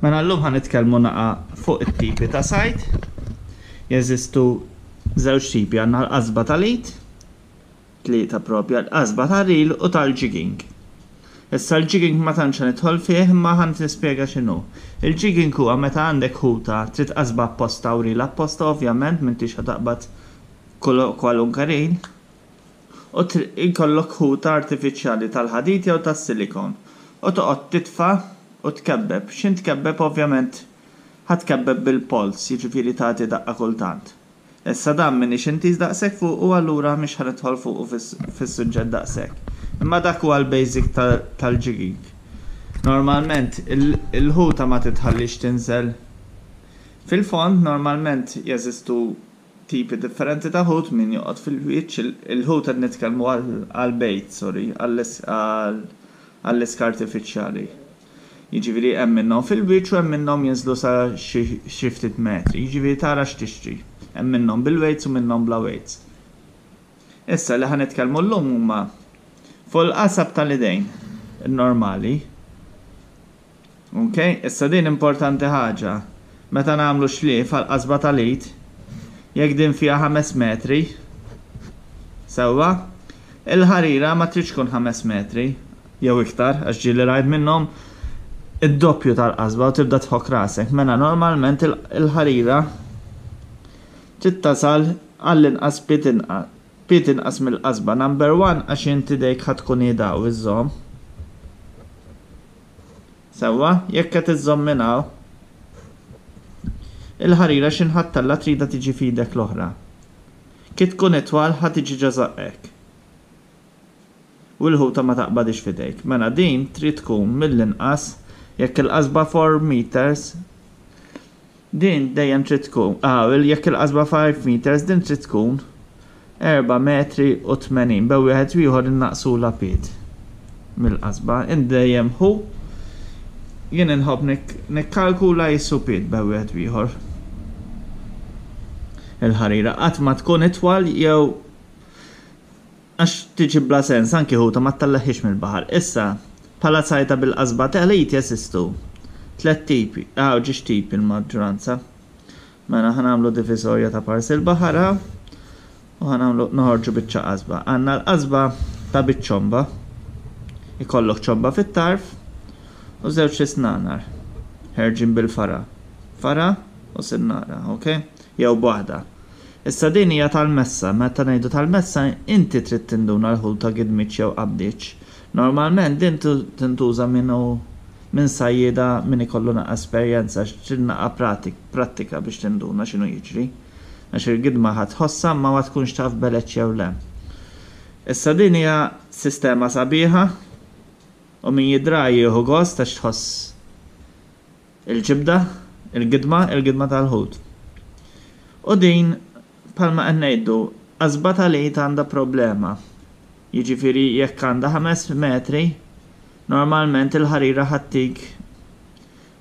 Mela llum ħa nitkellmu naqa' fuq it-tipi ta' sajd. Jeżistu żewġ tipi, għandna l-qasba tal-id, tlieta propja, l-qasba tar-reel u tal-jigging. Issa l-jigging ma tantx ħa nidħol fih imma ħa nispjega x'inhu. Il-jigging huwa meta għandek ħuta, trid qasba apposta u reel apposta ovvjament, m'intix ħa taqbad kwalunkwe reel. u triq ikollok ħuta artifiċjali tal-ħadid jew tas-silikon u toqgħod titfa' u tkebbeb, x'int tkebbeb ovvjament ħa tkebbeb bil-polz, jiġifieri tagħti daqqa kultant. Issa dan m'iniex intiż daqshekk fuqu allura mhix ħa nidħol fuqu fis-suġġett daqshekk. Imma dak huwa l-basic tal-jigging. Normalment il-ħuta ma titħallix tinżel fil-fond, normalment jeżistu tipi differenti ta' ħut, min joqgħod fil-wieċ, il-ħut qed nitkellmu għall-bejt, sorry, għall-iskar artifiċjali. Jiġifieri hemm minnhom fil-wieċ u hemm minnhom jinżlu sa xi ftit metri, jiġifieri tara x'tixtri. Hemm minnhom bil-weights u minnhom bla weights. Issa li ħa nitkellmu llum huma fuq il-qasab tal-idejn, in-normali, Ok, issa din importanti ħaġa, meta nagħmlu xlief għall-qasba tal-id, jekk din fiha ħames metri, sewwa, il-ħarira ma tridx tkun ħames metri jew iktar għax ġieli rajt minnhom id-doppju tal-qasba u tibda tħokk rasek, mela normalment il-ħarira trid tasal għall-inqas pied inqas pied inqas mill-qasba number one għax int idejk ħa tkun qiegħda hawn iżżomm. Sewwa, jekk qed iżżomm minn hawn il-ħarira xi nħattalla tridha tiġi f'idek l-oħra. Kif tkun itwal ħa tiġi ġo żaqqek. U l-ħuta ma taqbadhiex f'idejk. Mela din trid tkun mill-inqas, jekk il-qasba 4 meters, Din dejjem trid tkun, għawel, jekk il-qasba 5 meters din trid tkun 4 metri u 80 bew wieħed u ieħor innaqqsulha pied mill-qasba. Int dejjem ħu, jien inħobb nikkalkula jissu pied bew wieħed u ieħor. Il-ħarira qatt ma tkun itwal jew Għax tiġi bla sens, anki ħuta ma ttellaħhiex mill-baħar. Issa, bħala tsajta bil-qasba teqlit jeżistu tliet tipi, hawn ġiex tip il-maġġuranza. Mela ħa nagħmlu diviżorja ta' parsi l-baħar hawn u ħa nagħmlu noħorġu biċċa qasba. Għandna l-qasba ta' biċ-ċomba, ikollok ċomba fit-tarf u żewġt isnanar ħerġin bil-fara, fara u sinnara, ok? jew b'waħda. Issa din hija tal-messa, meta ngħidu tal-messa inti trid tinduna l-ħul ta' gidmiċ jew qabdiċ. Normalment din tintuża minn hu minn sajjieda min ikollu naqra esperjenza għax trid naqra prattika biex tinduna x'inhu jiġri. Għax il-gidma ħa tħossha imma ma tkunx taf beleċ jew le. Issa din hija sistema sabiħa u min jidraha jieħu gost għax tħoss Il-ġibda, il-gidma, il-gidma tal-ħut. U din, bħalma qed ngħidu, qasba ta' l-id għandha problema. Jiġifieri jekk għandha ħames metri, normalment il-ħarira ħa ttik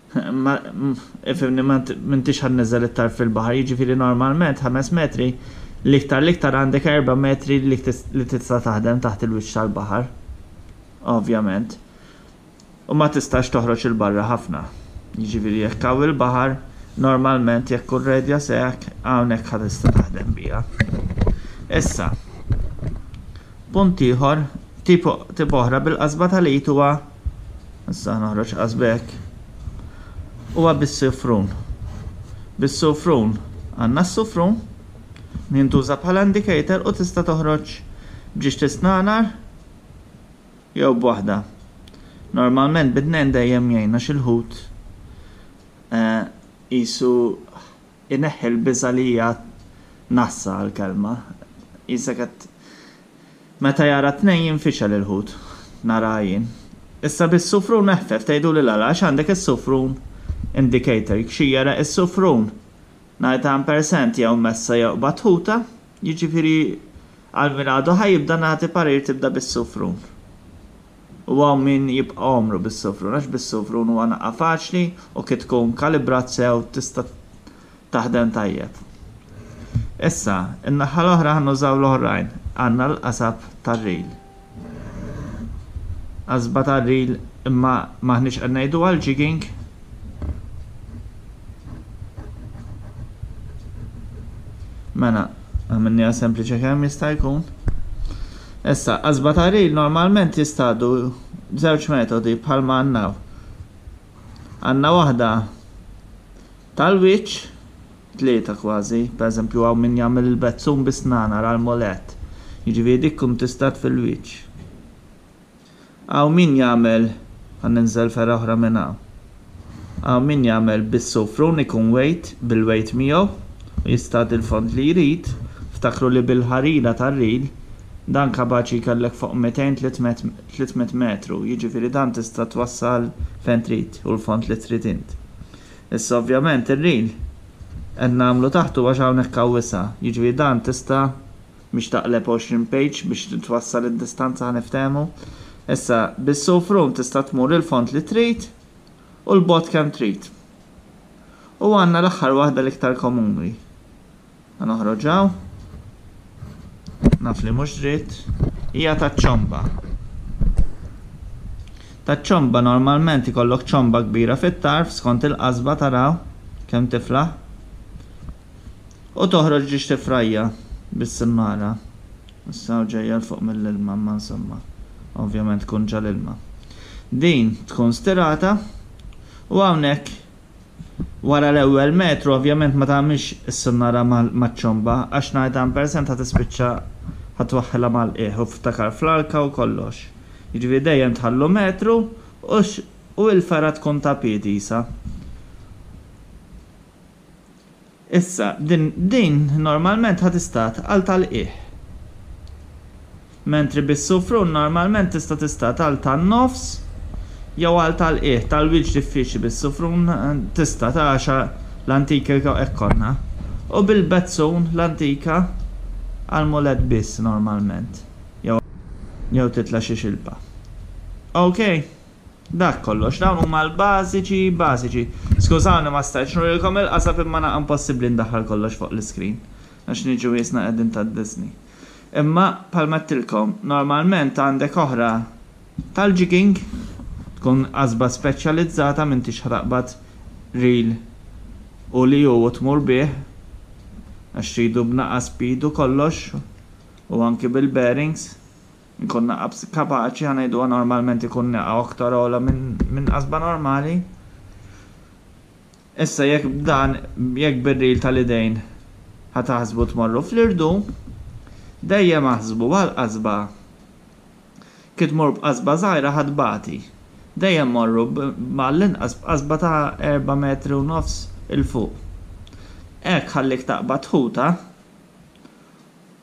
ifhimni m'intix ħa tniżżel it-tarf fil-baħar, jiġifieri normalment ħames metri l-iktar l-iktar għandek erba' metri li tista' taħdem taħt il-wiċċ tal-baħar. Ovvjament. U ma tistax toħroġ 'il barra ħafna. Jiġifieri jekk hawn il-baħar, normalment jekk hu r-radius hekk, hawnhekk ħa tista' taħdem biha. Issa, punt ieħor, tip tip oħra bil-qasba tal-id huwa issa noħroġ qasbek. Huwa bis-sufrun. Bis-sufrun għandna s-sufrun jintuża bħala indicator u tista' toħroġ bġiex tisnanar Jew b'waħda. Normalment bi tnejn dejjem jgħin għax il-ħut qisu jneħħi l-biża' li hija ngħassa għall-kelma. Qisek qed Meta jara tnejn jinfixel il-ħut, naraha jien. Issa bis-sufrun eħfef tgħiduli l-għala għax għandek is-sufrun indicator. Xi jereq is-sufrun? Ngħid ampersand jew messa jew qbad ħuta. Jiġifieri għal min għadu ħaj jibda nagħti parir tibda bis-sufrun. U hawn min jibqa' għomru bis-sufrun għax bis-sufrun huwa naqqa faċli u ki tkun kalibrat sew tista' taħdem tajjeb. Issa, in-naħħa l-oħra ħa nużaw l-oħrajn, għandna l-qasab tar-reel. Għażba ta' ril imma m'aħniex qed ngħidu għal jigging. Mela, għamilniha sempliċi kemm jista' jkun. Issa, għażba ta' ril normalment jistadu b'żewġ metodi bħalma għandna. Għandna waħda tal-wiċċ Tlieta kważi. Pereżempju hawn min jagħmel il-bezzum bi snan, ara l-molett. Jiġifieri dik tkun tistat fil-wiċċ. Hawn min jagħmel, ħa ninżel fergħa oħra minn hawn. Hawn min jagħmel bis-sufrun ikun wejt, bil-wejt miegħu, u jistad il-fond li jrid. Ftakru li bil-ħarira tar-reel, dan kapaċi jkellek fuq 200, 300 metru, jiġifieri dan tista' twassal fejn trid u l-fond li trid int. Issa ovvjament ir-reel qed nagħmlu taħtu għax hawnhekk hawn wisa', jiġifieri dan tista' mhix taqleb 20 page biex twassal id-distanza ħa niftehmu. Issa bis-suf room tista' tmur il-fond li trid u l-bogħod kemm trid. U għandna l-aħħar waħda l-iktar komuni. Ħa noħroġ hawn. Naf li mhux dritt. Hija taċ-ċomba. Taċ-ċomba normalment ikollok ċomba kbira fit-tarf skont il-qasba taraw kemm tiflaħ. U toħroġ ġiex tifrajja bis-simmara. Issa ġejja l fuq mill-ilma ma insomma. Ovvjament tkun ġal-ilma. Din tkun stirata u hawnhekk Wara l-ewwel metru ovvjament ma tagħmilx is-sunnara maċ-ċomba għax nhar dan pereżempju ħa tispiċċa ħa twaħħilha mal-qiegħ u ftakar fl-arka u kollox. Jiġifieri dejjem tħallu metru u u l-fergħa tkun ta' piedi sa. Issa, din, din normalment ħa tistad għal tal-qiegħ. Mentri bis-sufrun normalment tista' tistad għal tan-nofs jew għal tal-qiegħ, tal-wiċċ diffiċli bis-sufrun tista' tagħxa l-antika hekk konna. U bil-bezzun l-antika għall-muled biss normalment jew jew titla' xi xilpa. Ok? Dak kollox. Dawn huma l-bażiċi bażiċi. Skużawni ma stajtx nurilkom il-qasab imma na impossibbli ndaħħal kollox fuq l-iscreen għax niġu wisna qegħdin tgħaddisni. Imma bħalma għedtilkom normalment għandek oħra tal-jigging tkun qasba speċjalizzata m'intix ħataqbad reel u li hu u tmur bih għax tridu b'naqas b'idu kollox u anki bil-bearings Inkun naqabs kapaċi, ħa ngħiduha normalment ikun neqa' aktar ogħla minn qasba normali. Issa jekk b'dan, jekk bir-ril tal-idejn ħa taħsbu tmorru fl-irdu, dejjem aħsbu għall-qasba. Kif tmur b'qasba żgħira ħa tbati. Dejjem morru b'għall-inqas b'qasba ta' erba' metri u nofs 'il fuq. Hekk ħallik taqbad ħuta.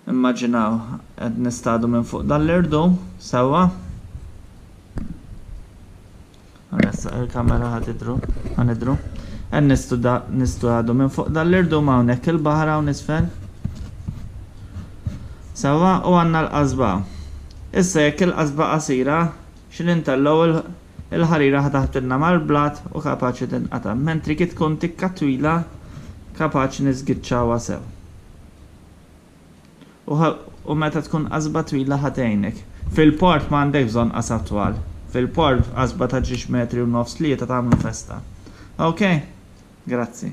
Immaġinaw qed nistadu minn fuq dan l-irdu, sewwa. Għanessa il-kamera ħatidru, ħanidru. Qed nistadu minn fuq dan l-irdu ma' hawnhekk il-baħar hawn isfel. Sewwa u għandna l-qasba. Issa jekk il-qasba qasira, x'inintellgħu il-ħarira ħataħtilna mal-blat u kapaċi tinqata', mentri kif tkun tikka twila kapaċi niżgiċċawha sew. U meta tkun qasba twila ħa tgħinek. Fil-port ma għandekx bżonn qasab twal. Fil-port qasba ta' ġiex metri u nofs tlieta tagħmlu festa. Ok? Grazzi.